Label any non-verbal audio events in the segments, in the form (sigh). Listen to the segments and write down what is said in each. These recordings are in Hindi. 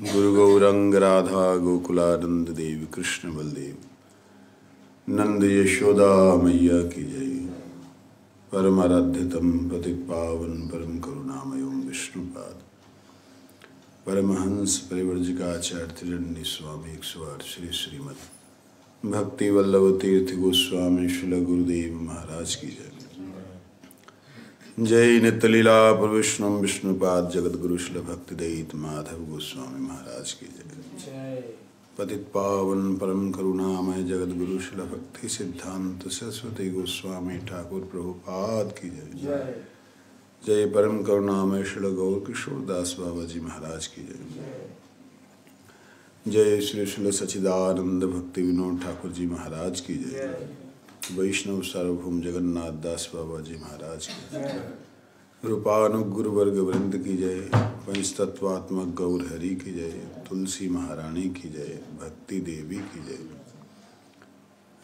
गुरु गौरंग राधा गोकुलानंद देव, कृष्ण बलदेव। नंद यशोदा मैया की जय। परम आराध्यतम पति पावन परम करुणामय विष्णुपाद। परमहंस परिवर्जिकाचार्य त्रिरण्य स्वामी एक सौ आठ श्री श्रीमद। भक्ति वल्लभ तीर्थ गोस्वामी शिल गुरुदेव महाराज की जय। जय नित्यलीला विष्णु विष्णुपाद जगत गुरु शिल भक्ति दयित माधव गोस्वामी महाराज की जय। पतित पावन परम करुणामय जगत गुरु शिल भक्ति सिद्धांत सरस्वती गोस्वामी ठाकुर प्रभुपाद की जय। जय परम करुणामय शिल गौर किशोर दास बाबा जी महाराज की जय। जय श्री शिल सचिदानंद भक्ति विनोद ठाकुर जी महाराज की जय। वैष्णव सार्वभौम जगन्नाथ दास बाबा जी महाराज की। जय रूपानुगुरु वर्ग वृंद की जय पंचतत्वात्मक गौर हरि की जय, तुलसी महारानी की जय, भक्ति देवी की जय।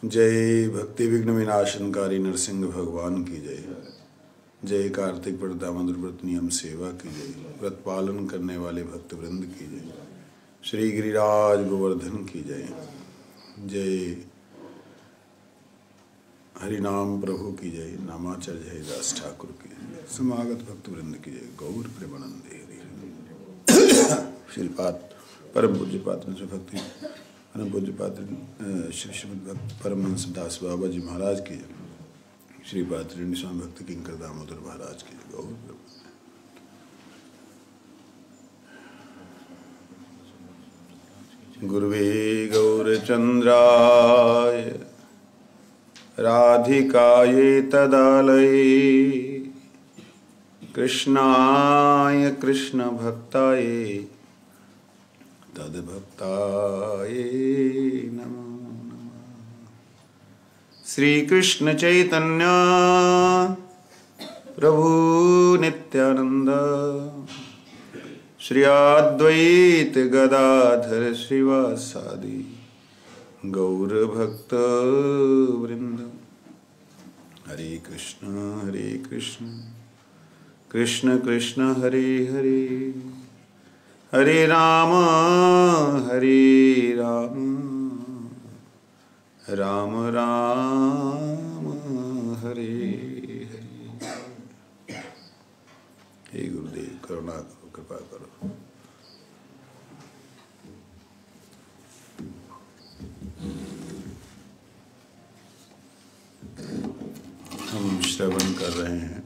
जय भक्ति विघ्न विनाशनकारी नरसिंह भगवान की जय। जय कार्तिक व्रत दामोदर व्रत नियम सेवा की जय। व्रत पालन करने वाले भक्त वृंद की जय। श्री गिरिराज गोवर्धन की जय। जय हरिनाम प्रभु की जय नामाचार्य जय, दास ठाकुर की जय। समागत भक्त वृंद की जय, गौर प्रेमानंद शिल्पात, परम पूज्य पात्र भक्ति। परम पूज्य पात्र श्री श्रीमद भक्त, परमहंस दास बाबा जी महाराज की जय। श्री पात्र स्वामी भक्त, किंकर दामोदर महाराज की गौर गुरुवे गौरचन्द्राय राधिकायै तदालये। कृष्णाय कृष्णभक्ताय तद्भक्ताय नमो नमः। श्रीकृष्णचैतन्य प्रभु नित्यानन्द श्री अद्वैत गदाधर श्रीवासादि। गौर भक्त वृंद। हरे कृष्ण हरे कृष्ण। कृष्ण कृष्ण, हरे हरे। हरे राम हरे राम। राम राम, हरे हरे। हे गुरुदेव, करुणा करो कृपा करो हम श्रवण कर रहे हैं।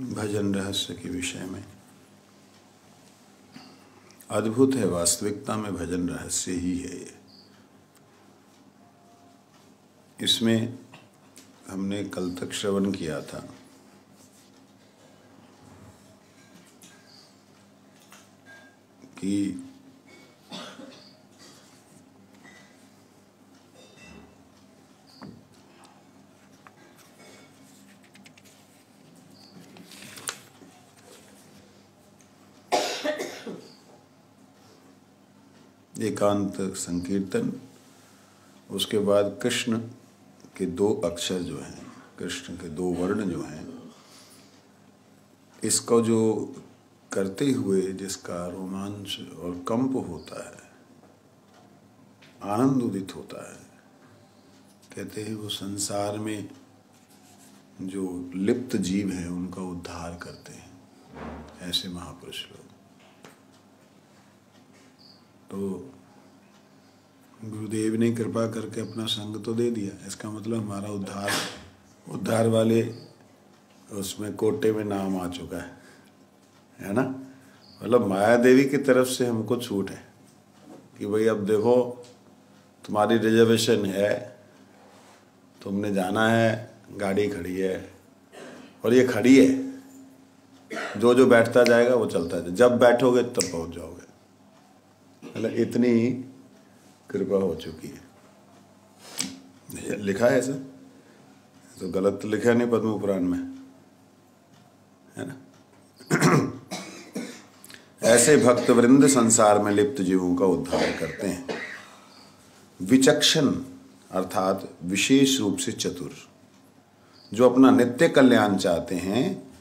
भजन रहस्य के विषय में। अद्भुत है, वास्तविकता में भजन रहस्य ही है ये इसमें हमने कल तक श्रवण किया था। कि एकांत संकीर्तन उसके बाद कृष्ण के दो अक्षर जो हैं, कृष्ण के दो वर्ण जो हैं, इसको जो करते हुए जिसका रोमांच और कंप होता है, आनंद उदित होता है, कहते हैं वो संसार में जो लिप्त जीव हैं, उनका उद्धार करते हैं, ऐसे महापुरुष लोग। तो गुरुदेव ने कृपा करके अपना संग तो दे दिया। इसका मतलब हमारा उद्धार उद्धार वाले उसमें कोटे में नाम आ चुका है। है ना? मतलब माया देवी की तरफ़ से हमको छूट है कि भाई अब देखो, तुम्हारी रिजर्वेशन है, तुमने जाना है, गाड़ी खड़ी है, और ये खड़ी है। जो जो बैठता जाएगा वो चलता जाए जब बैठोगे तब पहुँच जाओगे। मतलब इतनी कृपा हो चुकी है। लिखा है ऐसा? तो गलत तो लिखा नहीं पद्म पुराण में। है ना? ऐसे भक्त वृंद संसार में लिप्त जीवों का उद्धार करते हैं। विचक्षण अर्थात विशेष रूप से चतुर। जो अपना नित्य कल्याण चाहते हैं,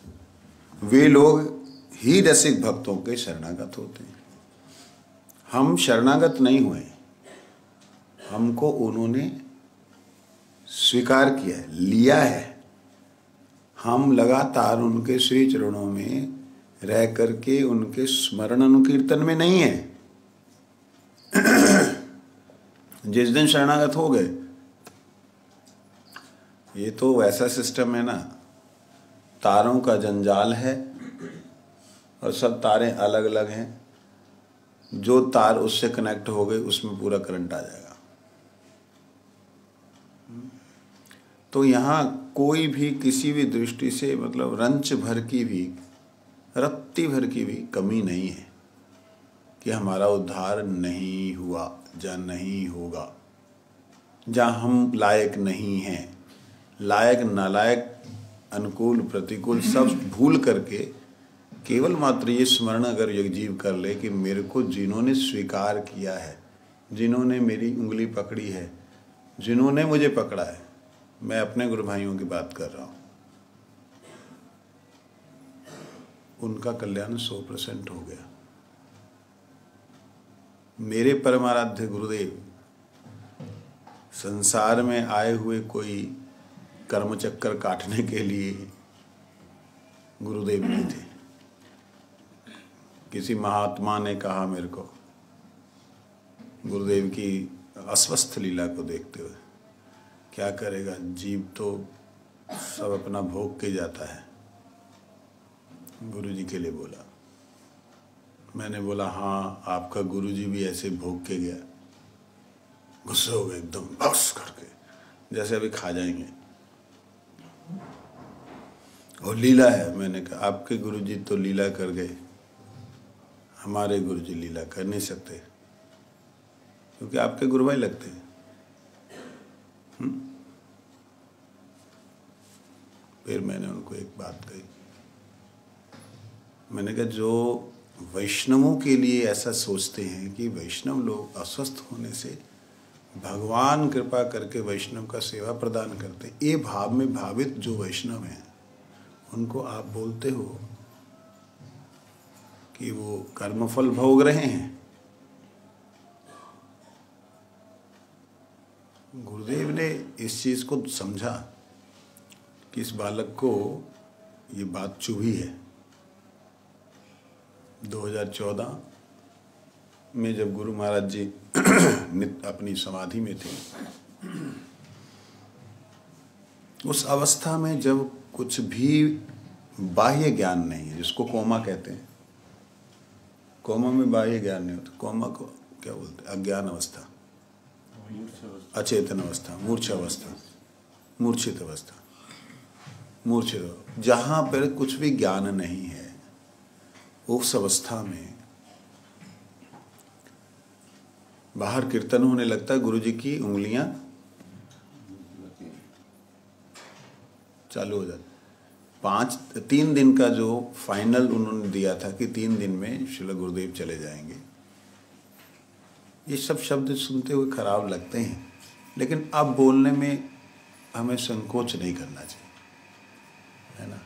वे लोग ही रसिक भक्तों के शरणागत होते हैं। हम शरणागत नहीं हुए। हमको उन्होंने स्वीकार किया है, लिया है। हम लगातार उनके श्री चरणों में रह करके उनके स्मरण अनुकीर्तन में नहीं है। (clears throat) जिस दिन शरणागत हो गए, ये तो वैसा सिस्टम है ना, तारों का जंजाल है और सब तारें अलग अलग हैं। जो तार उससे कनेक्ट हो गए, उसमें पूरा करंट आ जाएगा। तो यहाँ कोई भी किसी भी दृष्टि से मतलब रंच भर की भी रत्ती भर की भी कमी नहीं है कि हमारा उद्धार नहीं हुआ या नहीं होगा। जहाँ हम लायक नहीं हैं लायक नालायक अनुकूल प्रतिकूल सब (clears throat) भूल करके केवल मात्र ये स्मरण अगर जीव कर ले कि मेरे को जिन्होंने स्वीकार किया है जिन्होंने मेरी उंगली पकड़ी है जिन्होंने मुझे पकड़ा है, मैं अपने गुरु भाइयों की बात कर रहा हूँ। उनका कल्याण सौ परसेंट हो गया। मेरे परमाराध्य गुरुदेव, संसार में आए हुए कोई कर्म चक्कर काटने के लिए गुरुदेव नहीं थे। किसी महात्मा ने कहा मेरे को, गुरुदेव की अस्वस्थ लीला को देखते हुए। क्या करेगा? जीव तो सब अपना भोग के जाता है। गुरु जी के लिए बोला। मैंने बोला हाँ आपका गुरु जी भी ऐसे भोग के गया। गुस्से हो गए एकदम, बस करके। जैसे अभी खा जाएँगे। और लीला है। मैंने कहा, आपके गुरु जी तो लीला कर गए। हमारे गुरु जी लीला कर नहीं सकते। क्योंकि आपके गुरु भाई लगते हैं। हम्म? फिर मैंने उनको एक बात कही। मैंने कहा, जो वैष्णवों के लिए ऐसा सोचते हैं कि वैष्णव लोग अस्वस्थ होने से भगवान कृपा करके वैष्णव का सेवा प्रदान करते ये भाव में भावित जो वैष्णव हैं, उनको आप बोलते हो कि वो कर्मफल भोग रहे हैं गुरुदेव ने इस चीज़ को समझा कि इस बालक को ये बात चुभी है। 2014 में जब गुरु महाराज जी (clears throat) अपनी समाधि में थे, उस अवस्था में जब कुछ भी बाह्य ज्ञान नहीं है, जिसको कोमा कहते हैं, कोमा में बाह्य ज्ञान नहीं होता, कोमा को क्या बोलते हैं? अज्ञान अवस्था। अचेतन अवस्था मूर्छ अवस्था मूर्छित अवस्था मूर्छित जहाँ पर कुछ भी ज्ञान नहीं है, उस अवस्था में बाहर कीर्तन होने लगता है गुरु जी की उंगलियाँ चालू हो जाती पाँच, तीन दिन का जो फाइनल उन्होंने दिया था कि तीन दिन में शिल गुरुदेव चले जाएँगे। ये सब शब्द सुनते हुए खराब लगते हैं लेकिन अब बोलने में हमें संकोच नहीं करना चाहिए। है ना?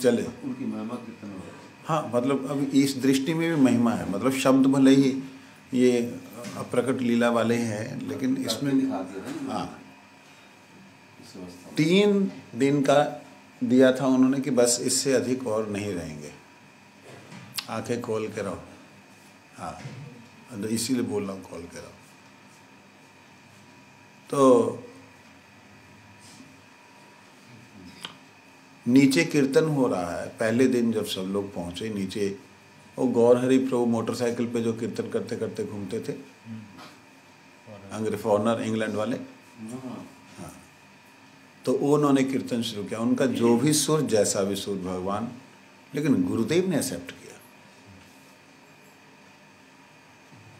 चले। उनकी महिमा कितना हाँ? मतलब अब इस दृष्टि में भी महिमा है। मतलब शब्द भले ही ये अप्रकट लीला वाले हैं लेकिन इसमें हाँ तीन दिन का दिया था उन्होंने कि बस इससे अधिक और नहीं रहेंगे। आँखें खोल के रहो। हाँ। तो इसीलिए बोल रहा हूँ खोल के रहो तो नीचे कीर्तन हो रहा है। पहले दिन जब सब लोग पहुँचे नीचे, वो गौर हरि प्रभु मोटरसाइकिल पे जो कीर्तन करते करते घूमते थे। फॉरनर इंग्लैंड वाले। हाँ। तो उन्होंने कीर्तन शुरू किया। उनका जो भी सुर, जैसा भी सुर, भगवान। लेकिन गुरुदेव ने एक्सेप्ट किया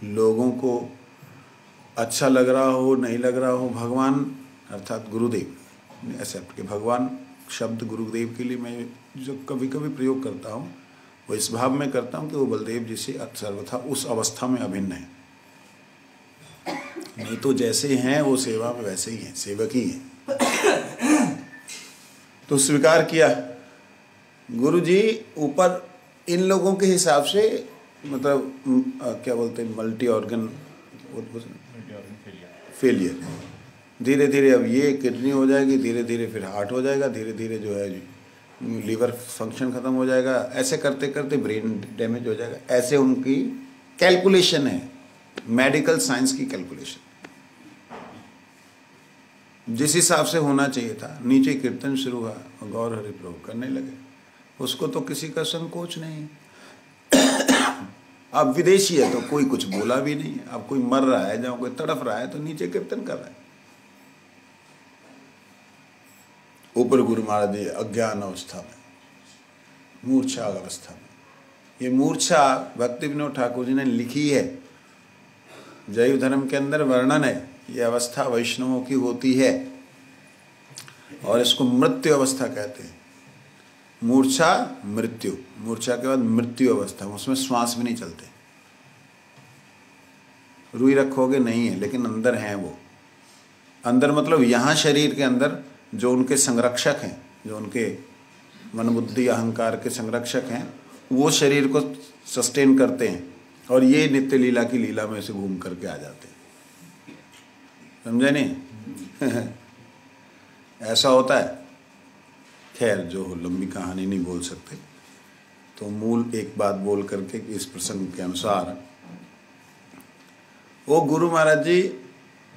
लोगों को अच्छा लग रहा हो, नहीं लग रहा हो, भगवान, अर्थात गुरुदेव ने एक्सेप्ट किया भगवान शब्द गुरुदेव के लिए मैं जो कभी कभी प्रयोग करता हूँ, वो इस भाव में करता हूँ कि वो बलदेव जी से सर्वथा उस अवस्था में अभिन्न है। नहीं तो जैसे हैं, वो सेवा में वैसे ही हैं, सेवक ही हैं। तो स्वीकार किया। गुरु जी ऊपर इन लोगों के हिसाब से मतलब आ, क्या बोलते हैं मल्टी ऑर्गन फेलियर धीरे धीरे अब ये किडनी हो जाएगी धीरे धीरे फिर हार्ट हो जाएगा धीरे धीरे जो है लीवर फ़ंक्शन खत्म हो जाएगा। ऐसे करते करते ब्रेन डैमेज हो जाएगा। ऐसे उनकी कैलकुलेशन है। मेडिकल साइंस की कैलकुलेशन जिस हिसाब से होना चाहिए था नीचे कीर्तन शुरू हुआ गौर हरि प्रभु करने लगे। उसको तो किसी का संकोच नहीं। अब विदेशी है तो कोई कुछ बोला भी नहीं अब कोई मर रहा है, जहाँ कोई तड़फ रहा है तो नीचे कीर्तन कर रहा है। ऊपर गुरु महाराज जी, अज्ञान अवस्था में मूर्छा अवस्था में। ये मूर्छा भक्ति विनोद ठाकुर जी ने लिखी है। जैव धर्म के अंदर वर्णन है। ये अवस्था वैष्णवों की होती है और इसको मृत्यु अवस्था कहते हैं। मूर्छा, मृत्यु। मूर्छा के बाद मृत्यु अवस्था, उसमें श्वास भी नहीं चलते। रुई रखोगे नहीं है, लेकिन अंदर हैं वो। अंदर मतलब यहाँ शरीर के अंदर जो उनके संरक्षक हैं, जो उनके मन बुद्धि अहंकार के संरक्षक हैं, वो शरीर को सस्टेन करते हैं और ये नित्य लीला की लीला में से घूम करके आ जाते हैं। समझे नहीं? (laughs) ऐसा होता है। खैर, जो लंबी कहानी नहीं बोल सकते। तो मूल एक बात बोल करके इस प्रसंग के अनुसार वो गुरु महाराज जी,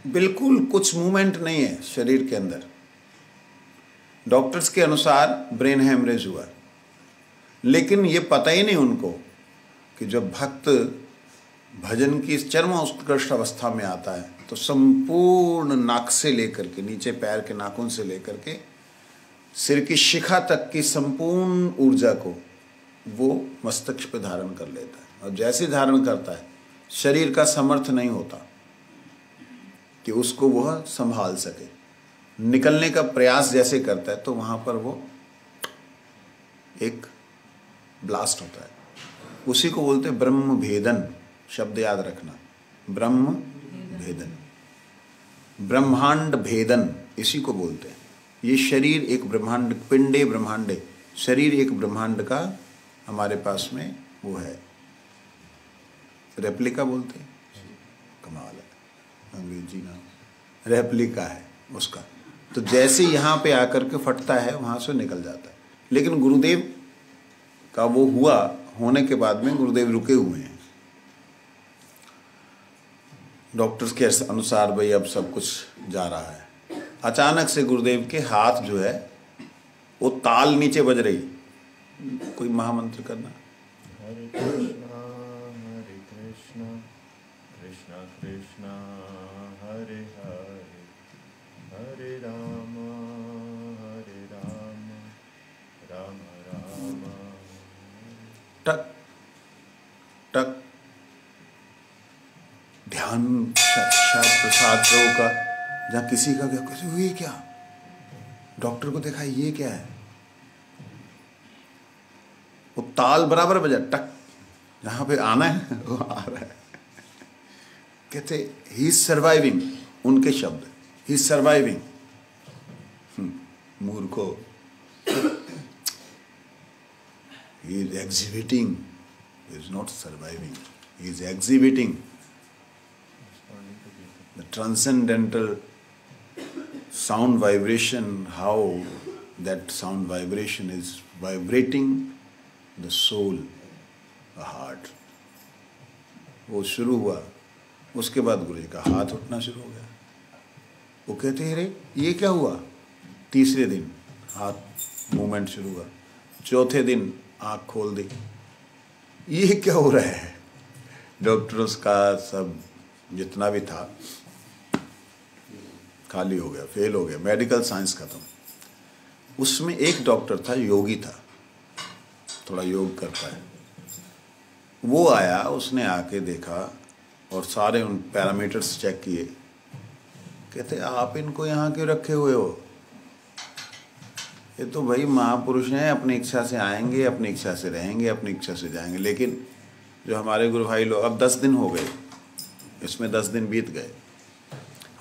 बिल्कुल कुछ मूवमेंट नहीं है शरीर के अंदर। डॉक्टर्स के अनुसार ब्रेन हेमरेज हुआ। लेकिन ये पता ही नहीं उनको कि जब भक्त भजन की इस चरम उत्कृष्ट अवस्था में आता है तो संपूर्ण नाक से लेकर के, नीचे पैर के नाखून से लेकर के सिर की शिखा तक की संपूर्ण ऊर्जा को वो मस्तिष्क पे धारण कर लेता है। और जैसे धारण करता है, शरीर का समर्थ नहीं होता कि उसको वह संभाल सके। निकलने का प्रयास जैसे करता है तो वहाँ पर वो एक ब्लास्ट होता है। उसी को बोलते हैं ब्रह्म भेदन, शब्द याद रखना। ब्रह्म भेदन। ब्रह्मांड भेदन, इसी को बोलते हैं। ये शरीर एक ब्रह्मांड, पिंडे ब्रह्मांडे, शरीर एक ब्रह्मांड का हमारे पास में वो है। रेप्लिका बोलते हैं? कमाल है। अंग्रेज़ी नाम रेप्लिका है उसका। तो जैसे यहाँ पे आकर के फटता है, वहाँ से निकल जाता है। लेकिन गुरुदेव का वो हुआ होने के बाद में गुरुदेव रुके हुए हैं। डॉक्टर्स के अनुसार भाई अब सब कुछ जा रहा है। अचानक से गुरुदेव के हाथ जो है वो ताल नीचे बज रही। कोई महामंत्र करना? हरे कृष्णा हरे कृष्णा कृष्णा कृष्णा हरे हरे हरे राम हरे राम राम राम। टक टक। ध्यान साक्षात प्रसाद प्रभु का जहाँ किसी का क्या कुछ हुई क्या? डॉक्टर को देखा ये क्या है? वो ताल बराबर बजा, टक। जहाँ पे आना है, (laughs) वो आ रहा है। कहते ही सर्वाइविंग उनके शब्द। ही सर्वाइविंग मूर्खो। Exhibiting, he is not surviving, he is exhibiting. The transcendental sound vibration, how that sound vibration is vibrating the soul, the heart. वो शुरू हुआ, उसके बाद गुरु जी का हाथ उठना शुरू हो गया। वो कहते हैं रे ये क्या हुआ? तीसरे दिन हाथ मूवमेंट शुरू हुआ। चौथे दिन आँख खोल दी। ये क्या हो रहा है? डॉक्टरों का सब जितना भी था खाली हो गया फेल हो गया मेडिकल साइंस खत्म। उसमें एक डॉक्टर था, योगी था। थोड़ा योग करता है वो आया, उसने आके देखा और सारे उन पैरामीटर्स चेक किए। कहते, आप इनको यहाँ क्यों रखे हुए हो? ये तो भाई महापुरुष हैं, अपनी इच्छा से आएँगे, अपनी इच्छा से रहेंगे, अपनी इच्छा से जाएँगे। लेकिन जो हमारे गुरु भाई लोग, अब दस दिन हो गए। इसमें दस दिन बीत गए।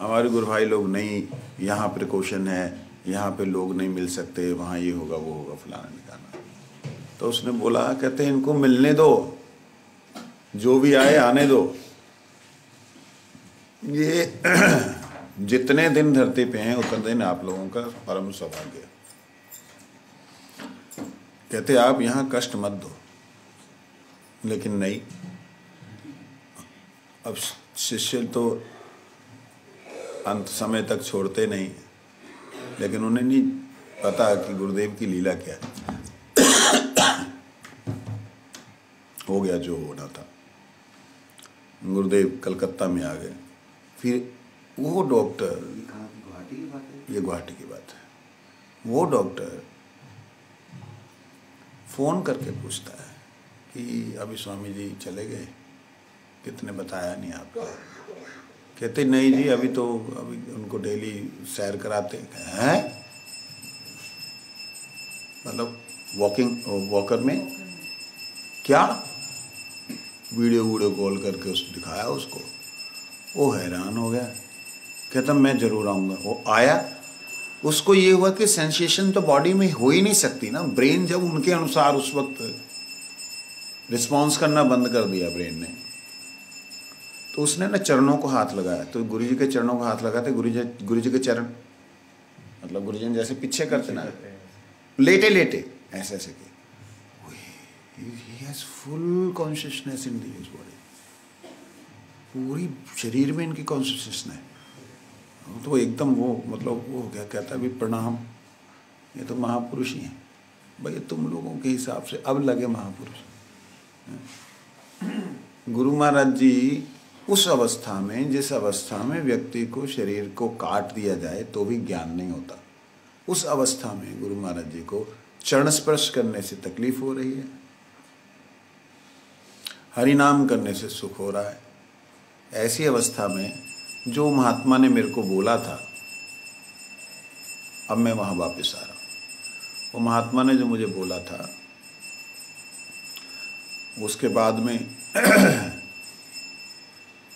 हमारे गुरु भाई लोग नहीं, यहाँ प्रिकॉशन है, यहाँ पे लोग नहीं मिल सकते, वहाँ ये होगा, वो होगा, फलाना निकालना तो उसने बोला, कहते इनको मिलने दो, जो भी आए, आने दो। ये (clears throat) जितने दिन धरती पे हैं, उतने दिन आप लोगों का परम सौभाग्य कहते, आप यहाँ कष्ट मत दो, लेकिन नहीं। अब शिष्य तो अंत समय तक छोड़ते नहीं लेकिन उन्हें नहीं पता कि गुरुदेव की लीला क्या है। हो गया जो होना था। गुरुदेव कलकत्ता में आ गए। फिर वो डॉक्टर, ये गुवाहाटी की बात है। वो डॉक्टर फ़ोन करके पूछता है कि अभी स्वामी जी चले गए, कितने बताया नहीं आपको? कहते, नहीं जी, अभी तो अभी उनको डेली सैर कराते हैं। मतलब वॉकिंग वॉकर में? क्या? वीडियो वीडियो कॉल करके उस, दिखाया उसको। वो हैरान हो गया। कहता, मैं ज़रूर आऊँगा। वो आया। उसको ये हुआ कि सेंसेशन तो बॉडी में हो ही नहीं सकती ना। ब्रेन जब उनके अनुसार उस वक्त रिस्पॉन्स करना बंद कर दिया ब्रेन ने। तो उसने ना चरणों को हाथ लगाया। तो गुरु जी के चरणों को हाथ लगाते गुरु जी गुरु जी के चरण। मतलब गुरु जी जैसे पीछे करते ना। लेटे लेटे ऐसे ऐसे के full consciousness in the body पूरी शरीर में इनकी कॉन्शियसनेस है। तो एकदम वो मतलब वो क्या कहता है भी प्रणाम। ये तो महापुरुष ही हैं। भाई तुम लोगों के हिसाब से अब लगे महापुरुष। गुरु महाराज जी उस अवस्था में, जिस अवस्था में व्यक्ति को शरीर को काट दिया जाए तो भी ज्ञान नहीं होता। उस अवस्था में गुरु महाराज जी को चरण स्पर्श करने से तकलीफ़ हो रही है। हरि नाम करने से सुख हो रहा है। ऐसी अवस्था में जो महात्मा ने मेरे को बोला था, अब मैं वहाँ वापस आ रहा हूँ। वो महात्मा ने जो मुझे बोला था, उसके बाद में (clears throat)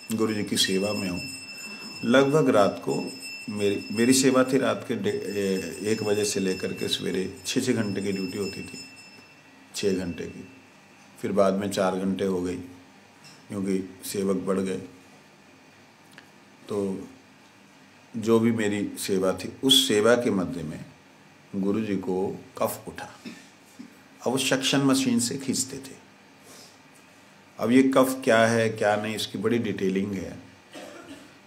गुरु जी की सेवा में हूँ। लगभग रात को मेरी मेरी सेवा थी रात के एक बजे से लेकर के सवेरे छः छः घंटे की ड्यूटी होती थी। छः घंटे की। फिर बाद में चार घंटे हो गई, क्योंकि सेवक बढ़ गए। तो जो भी मेरी सेवा थी, उस सेवा के मध्य में गुरु जी को कफ उठा। अब वो सक्शन मशीन से खींचते थे। अब ये कफ क्या है, क्या नहीं, इसकी बड़ी डिटेलिंग है।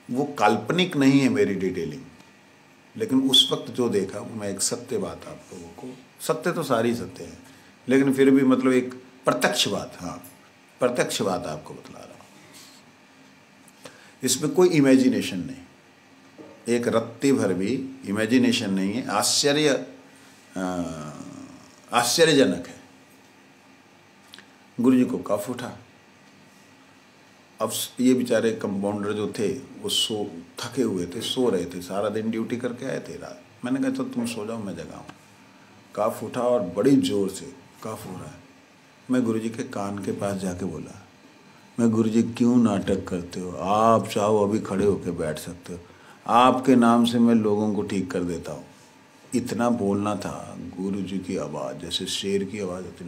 वो काल्पनिक नहीं है मेरी डिटेलिंग लेकिन उस वक्त जो देखा, मैं एक सत्य बात आप लोगों को, सत्य तो सारी सत्य है, लेकिन फिर भी मतलब एक प्रत्यक्ष बात हाँ प्रत्यक्ष बात आपको बतला रहा हूँ। इसमें कोई इमेजिनेशन नहीं। एक रत्ती भर भी इमेजिनेशन नहीं है, आश्चर्य आश्चर्यजनक है। गुरु जी को कफ उठा। अब ये बेचारे कंपाउंडर जो थे, वो सो, थके हुए थे, सो रहे थे, सारा दिन ड्यूटी करके आए थे रात। मैंने कहा तो तुम सो जाओ, मैं जगाऊँ काफ उठा और बड़ी ज़ोर से, काफ हो रहा है। मैं गुरुजी के कान के पास जाके बोला, मैं गुरुजी, क्यों नाटक करते हो? आप चाहो, अभी खड़े होकर बैठ सकते हो। आपके नाम से मैं लोगों को ठीक कर देता हूँ। इतना बोलना था गुरु जी की आवाज़, जैसे शेर की आवाज़ होती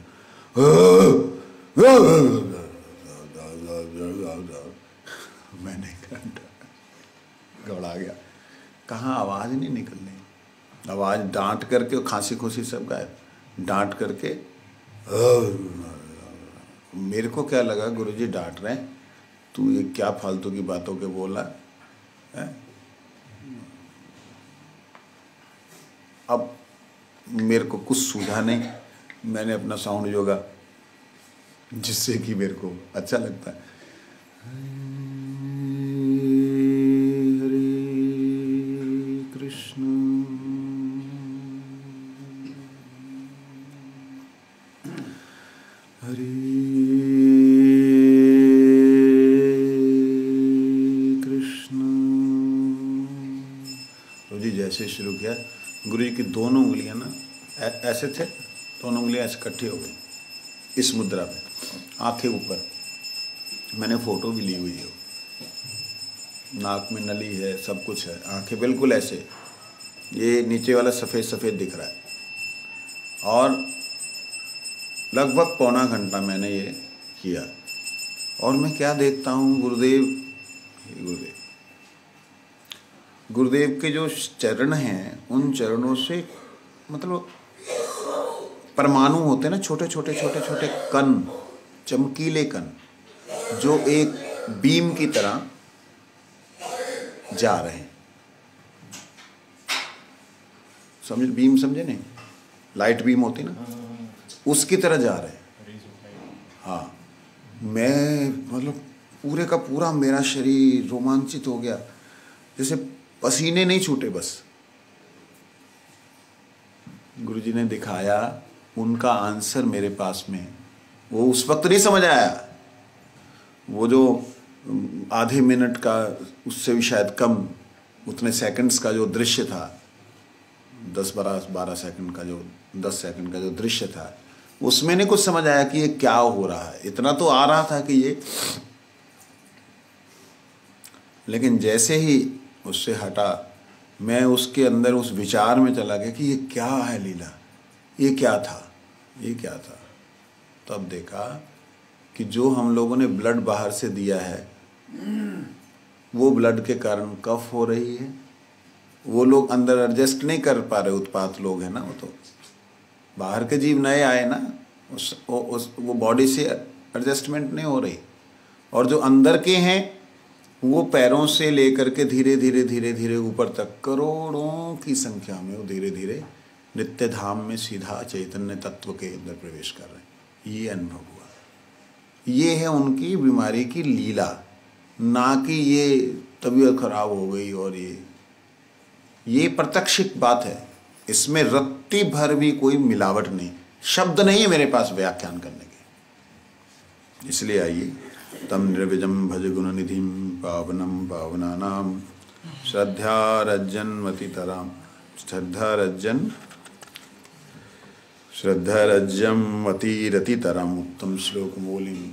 मैंने घबरा गया। कहाँ, आवाज़ नहीं निकलनी। आवाज़ डांट करके खांसी खुशी सब गायब। डांट करके मेरे को क्या लगा, गुरुजी डांट रहे तू ये क्या फालतू की बातों के बोला है? अब मेरे को कुछ सूझा नहीं। मैंने अपना साउंड योगा जिससे कि मेरे को अच्छा लगता है। ऐसे थे दोनों उंगलियाँ ऐसे इकट्ठी हो गई, इस मुद्रा में, आँखें ऊपर। मैंने फ़ोटो भी ली हुई है। नाक में नली है, सब कुछ है, आँखें बिल्कुल ऐसे। ये नीचे वाला सफ़ेद सफ़ेद दिख रहा है। और लगभग पौना घंटा मैंने ये किया। और मैं क्या देखता हूँ? गुरुदेव गुरुदेव। गुरुदेव के जो चरण हैं, उन चरणों से मतलब परमाणु होते हैं ना, छोटे छोटे छोटे छोटे कण, चमकीले कण, जो एक बीम की तरह जा रहे हैं। समझ बीम समझे नहीं? लाइट बीम होती ना? उसकी तरह जा रहे हैं। हाँ। मैं मतलब पूरे का पूरा मेरा शरीर रोमांचित हो गया। जैसे पसीने नहीं छूटे बस। गुरुजी ने दिखाया उनका आंसर मेरे पास में, वो उस वक्त नहीं समझ आया। वो जो आधे मिनट का, उससे भी शायद कम, उतने सेकंड्स का जो दृश्य था, दस बारह बारह सेकंड का जो, दस सेकंड का जो दृश्य था, उसमें नहीं कुछ समझ आया कि ये क्या हो रहा है। इतना तो आ रहा था कि ये, लेकिन जैसे ही उससे हटा, मैं उसके अंदर उस विचार में चला गया कि ये क्या है लीला। ये क्या था? ये क्या था? तब देखा कि जो हम लोगों ने ब्लड बाहर से दिया है, वो ब्लड के कारण कफ हो रही है। वो लोग अंदर एडजस्ट नहीं कर पा रहे, उत्पात लोग हैं ना वो तो। बाहर के जीव नए आए ना, उस, वो उस, वो बॉडी से एडजस्टमेंट नहीं हो रही। और जो अंदर के हैं, वो पैरों से लेकर के धीरे धीरे धीरे धीरे ऊपर तक करोड़ों की संख्या में वो धीरे धीरे नित्य धाम में सीधा चैतन्य तत्व के अंदर प्रवेश कर रहे हैं। ये अनुभव हुआ। ये है उनकी बीमारी की लीला। ना कि ये तबीयत खराब हो गई और ये। ये प्रत्यक्ष बात है। इसमें रत्ती भर भी कोई मिलावट नहीं। शब्द नहीं है मेरे पास व्याख्यान करने के। इसलिए आइए। तम निर्विजम भज गुण निधि पावनम पावना श्रद्धा रज्जन मतितराम श्रद्धा रज्जन श्रद्धा रज्जम मतिरतितराम उत्तम श्लोक बोलिम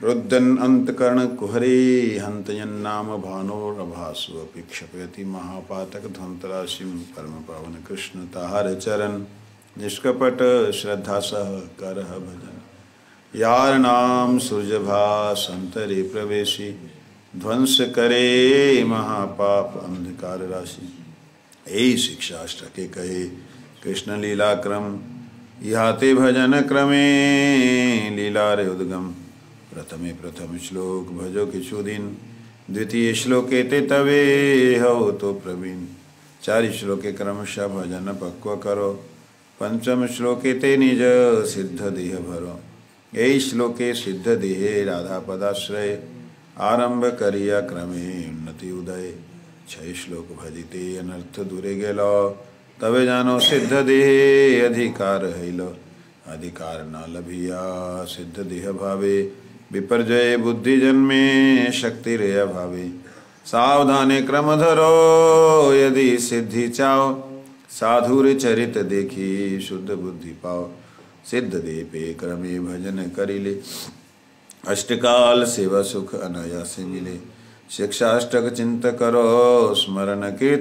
रुद्रन अंतकर्ण कुहरे हंतयन्नाम भानोरभास्वपि क्षपयति महापातक ध्वंतराशिम परम पावन कृष्ण ताहर चरण निष्कपट श्रद्धा सह कर भजन। यार नाम सूर्यभास अंतरे प्रवेशी। ध्वंस करे महापाप अंधकार राशि। यही शिक्षा के कहे, कृष्ण लीला क्रम याते भजन क्रमे लीला रे उद्गम। प्रथमे प्रथम श्लोक भजो किशु दिन द्वितीय श्लोके ते तवे हो तो प्रवीण। चारि श्लोके क्रमशः भजन पक्व करो, पंचम श्लोके ते निज सिद्ध देह भरो। यही श्लोके सिद्ध देहे राधा पदाश्रय आरंभ करिया क्रमे उन्नति उदय छह श्लोक भजिते अनर्थ दूरे गेलो तबे जानो सिद्ध देहे, अधिकार हैलो। अधिकार न लभिया, सिद्ध देह भावे। विपर्जय बुद्धि जन्मे, शक्ति रे अभावे सावधाने क्रम धरो, यदि सिद्धि चाओ साधुर चरित देखी, शुद्ध बुद्धि पाओ। सिद्ध दे पे क्रमे भजन करिले। अष्टकाल सेवा सुख अनायास मिले। शिक्षा अष्टक चिंत करो, स्मरण कीर्त